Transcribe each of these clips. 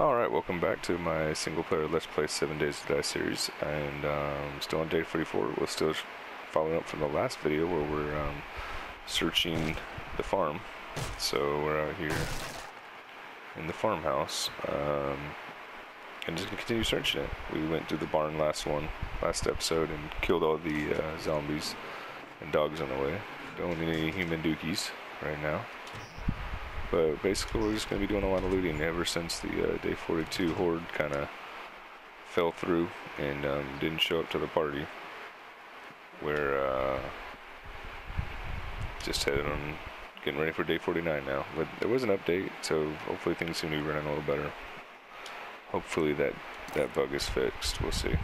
Alright, welcome back to my single player Let's Play 7 Days to Die series. And um, still on day 44. We're still following up from the last video where we're um, searching the farm. So we're out here in the farmhouse. Um, and just gonna continue searching it. We went through the barn last one, last episode, and killed all the uh, zombies and dogs on the way. Don't need any human dookies right now. But basically, we're just going to be doing a lot of looting ever since the uh, day 42 horde kind of fell through and um, didn't show up to the party. We're uh, just headed on, getting ready for day 49 now. But there was an update, so hopefully things seem to be running a little better. Hopefully that that bug is fixed. We'll see.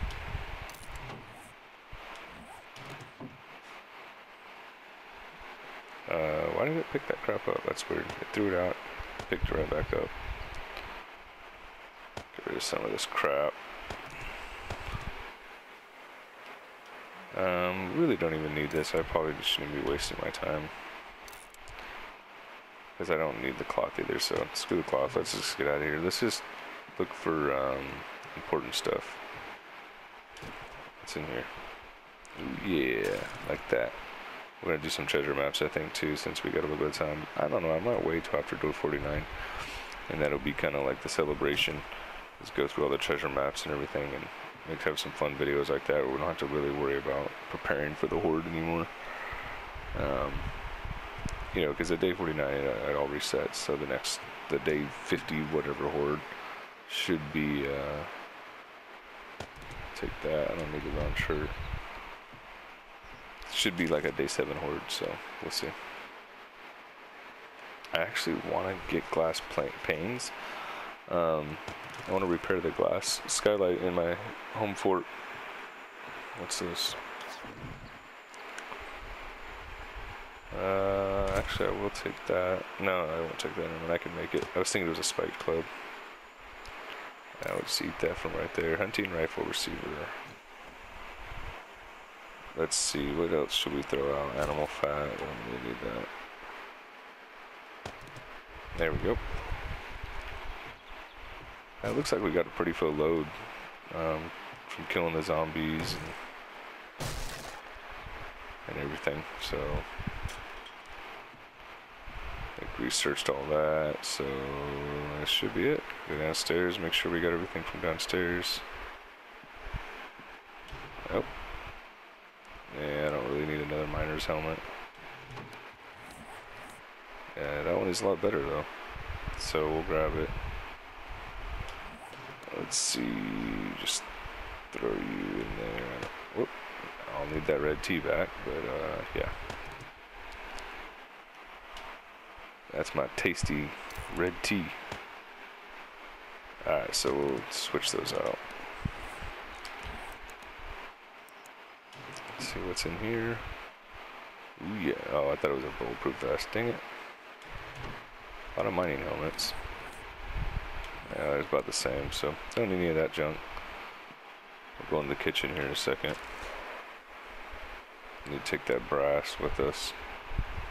Uh, why did it pick that crap up? That's weird. It threw it out, picked it right back up. Get rid of some of this crap. Um, really don't even need this. I probably just shouldn't be wasting my time. Because I don't need the cloth either, so screw the cloth. Let's just get out of here. Let's just look for um, important stuff. What's in here? Ooh, yeah, like that. We're gonna do some treasure maps, I think, too, since we got a little bit of time. I don't know, I might wait till after Door 49, and that'll be kind of like the celebration. Let's go through all the treasure maps and everything, and maybe have some fun videos like that where we don't have to really worry about preparing for the horde anymore. Um, you know, because at day 49, it, it all resets, so the next, the day 50 whatever horde should be, uh, take that, I don't need the round shirt should be like a day seven horde, so we'll see. I actually want to get glass panes. Um, I want to repair the glass skylight in my home fort. What's this? Uh, actually, I will take that. No, I won't take that. I mean, I can make it. I was thinking it was a spike club. I would eat that from right there. Hunting rifle receiver. Let's see, what else should we throw out? Animal fat, we need that. There we go. It looks like we got a pretty full load um, from killing the zombies and, and everything, so I think we searched all that, so that should be it. Go downstairs, make sure we got everything from downstairs. Oh. Yeah, I don't really need another miner's helmet. Yeah, that one is a lot better though. So we'll grab it. Let's see, just throw you in there. Whoop, I'll need that red tea back, but uh, yeah. That's my tasty red tea. Alright, so we'll switch those out. See what's in here. Ooh, yeah. Oh, I thought it was a bulletproof vest. Dang it. A lot of mining helmets. Yeah, it's about the same, so don't need any of that junk. We'll go in the kitchen here in a second. Need to take that brass with us.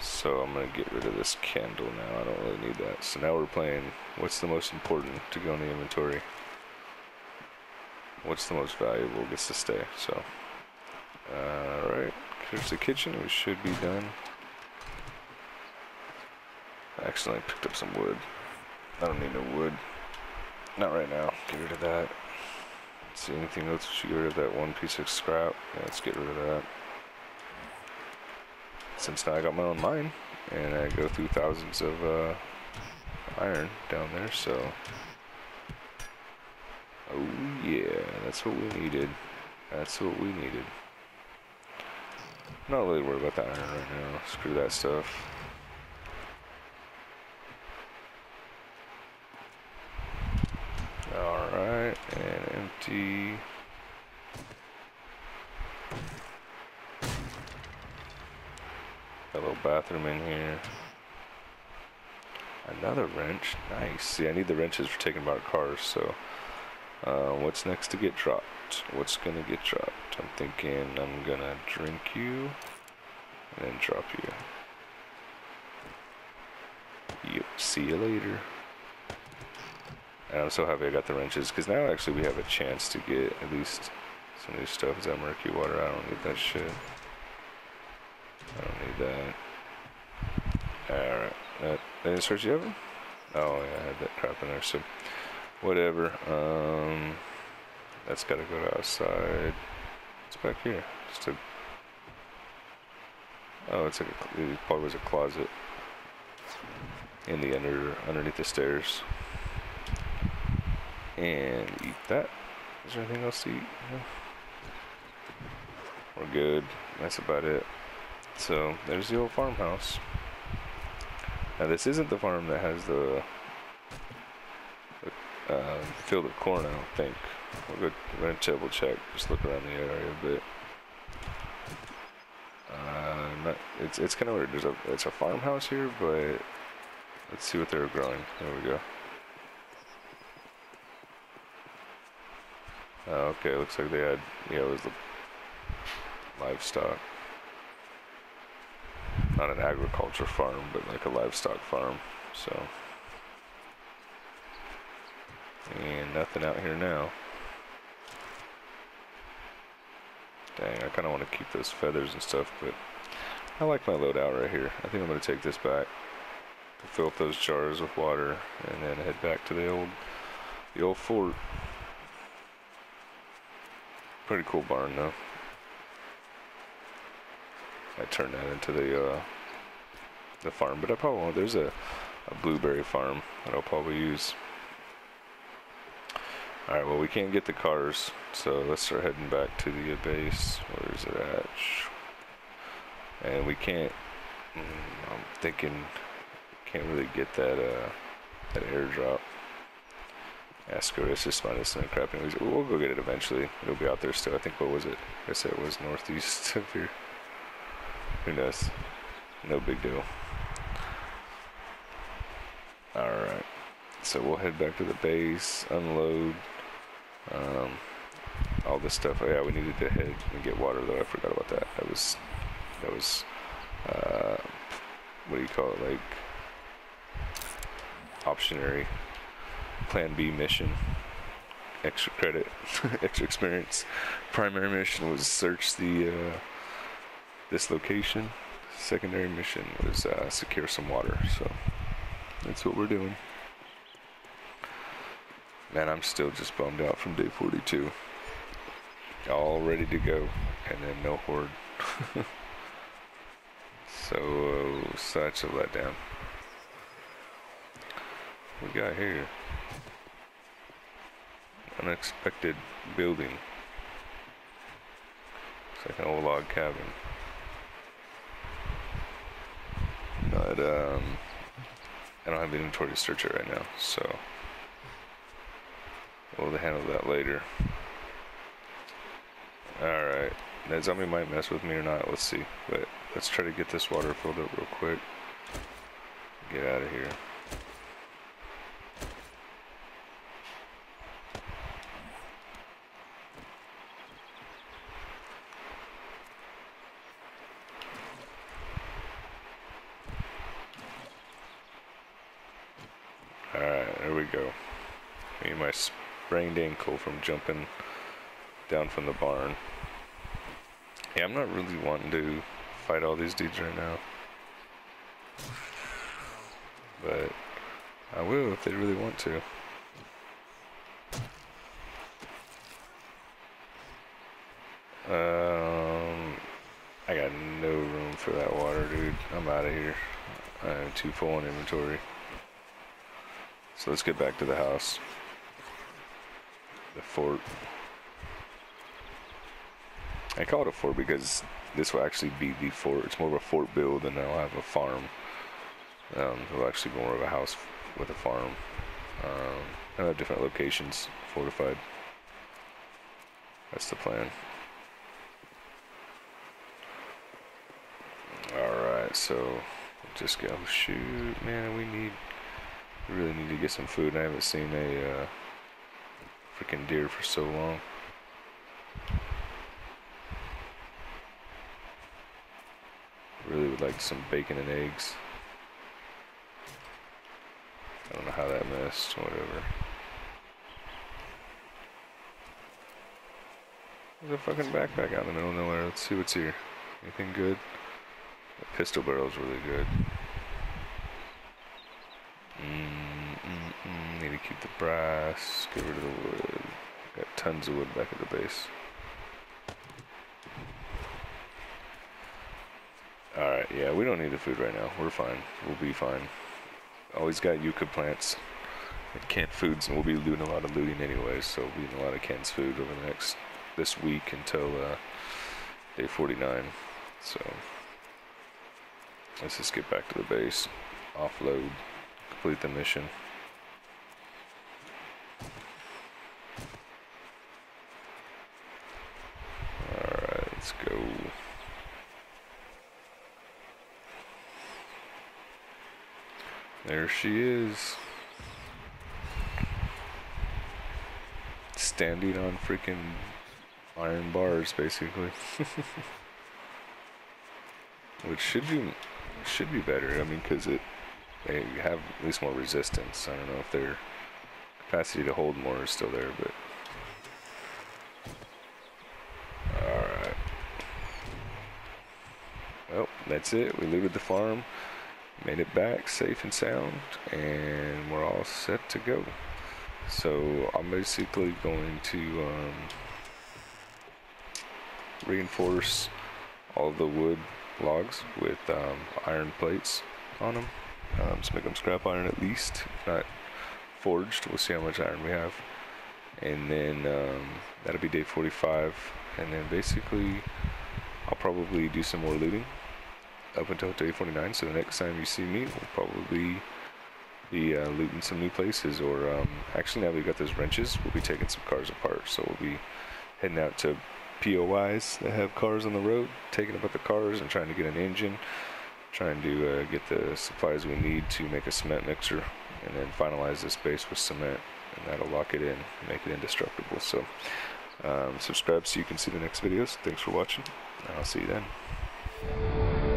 So I'm gonna get rid of this candle now. I don't really need that. So now we're playing what's the most important to go in the inventory. What's the most valuable gets to stay. So Alright, here's the kitchen. We should be done. I accidentally picked up some wood. I don't need no wood. Not right now. Get rid of that. Let's see anything else? Should get rid of that one piece of scrap. Yeah, let's get rid of that. Since now I got my own mine, and I go through thousands of uh, iron down there, so. Oh yeah, that's what we needed. That's what we needed. Not really worried about that iron right now. Screw that stuff. Alright, and empty. Got a little bathroom in here. Another wrench. Nice. See, I need the wrenches for taking apart cars, so uh, what's next to get dropped? What's gonna get dropped? I'm thinking I'm gonna drink you and then drop you. Yep, see you later. And I'm so happy I got the wrenches because now actually we have a chance to get at least some new stuff. Is that murky water? I don't need that shit. I don't need that. Alright. That, didn't search you? Oh yeah, I had that crap in there, so whatever. Um that's gotta go to outside. It's back here. Just a Oh, it's like a, it probably was a closet in the under underneath the stairs. And eat that. Is there anything else to eat? No. We're good. That's about it. So there's the old farmhouse. Now this isn't the farm that has the uh, field of corn. I don't think. We'll go. We're gonna double check. Just look around the area a bit. Uh, not, it's it's kind of weird. There's a it's a farmhouse here, but let's see what they're growing. There we go. Uh, okay, looks like they had yeah it was the livestock. Not an agriculture farm, but like a livestock farm. So and nothing out here now. Dang, I kind of want to keep those feathers and stuff, but I like my loadout right here. I think I'm going to take this back fill up those jars with water and then head back to the old, the old fort. Pretty cool barn though. I turned that into the uh, the farm, but I probably won't. There's a, a blueberry farm that I'll probably use. Alright, well we can't get the cars, so let's start heading back to the base. Where is it at? And we can't, mm, I'm thinking, can't really get that, uh, that airdrop. Ascaris is minus and crap anyways. We'll go get it eventually. It'll be out there still. I think, what was it? I said it was northeast of here. Who knows? No big deal. Alright. So we'll head back to the base, unload, um, all this stuff. Oh, yeah, we needed to head and get water though. I forgot about that. That was that was uh, what do you call it? Like optionary plan B mission. Extra credit, extra experience. Primary mission was search the uh, this location. Secondary mission was uh, secure some water. So that's what we're doing. Man, I'm still just bummed out from day 42. All ready to go, and then no horde. so, such a letdown. We got here. Unexpected building. It's like an old log cabin. But, um, I don't have the inventory to search it right now, so. We'll handle that later. Alright. That zombie might mess with me or not. Let's see. But let's try to get this water filled up real quick. Get out of here. Alright, there we go. And my sprained ankle from jumping down from the barn. Yeah, I'm not really wanting to fight all these dudes right now. But I will if they really want to. Um, I got no room for that water, dude. I'm out of here. I'm too full in inventory. So let's get back to the house the fort. I call it a fort because this will actually be the fort. It's more of a fort build and I'll have a farm. Um, it'll actually be more of a house with a farm. Um, I'll have different locations fortified. That's the plan. Alright, so just go shoot. Man, we need, we really need to get some food. I haven't seen a, uh, freaking deer for so long. Really would like some bacon and eggs. I don't know how that messed. whatever. There's a fucking backpack out in the middle of nowhere. Let's see what's here. Anything good? The pistol barrel's really good. Mm keep the brass. Get rid of the wood. Got tons of wood back at the base. Alright, yeah, we don't need the food right now. We're fine. We'll be fine. Always got yucca plants and canned foods, and we'll be doing a lot of looting anyway, so we'll be eating a lot of canned food over the next, this week until uh, day 49. So, let's just get back to the base, offload, complete the mission. Let's go. There she is. Standing on freaking iron bars, basically. Which should be should be better. I mean, because it they have at least more resistance. I don't know if their capacity to hold more is still there, but all right. Well, that's it. We looted the farm made it back safe and sound and we're all set to go. So I'm basically going to um, reinforce all the wood logs with um, iron plates on them um, to make them scrap iron at least if not forged. We'll see how much iron we have. And then um, that'll be day 45 and then basically I'll probably do some more looting up until day 49. So the next time you see me, we'll probably be uh, looting some new places. Or um, actually, now we've got those wrenches, we'll be taking some cars apart. So we'll be heading out to POIs that have cars on the road, taking apart the cars and trying to get an engine, trying to uh, get the supplies we need to make a cement mixer, and then finalize this base with cement, and that'll lock it in, make it indestructible. So. Um, subscribe so you can see the next videos. Thanks for watching, and I'll see you then.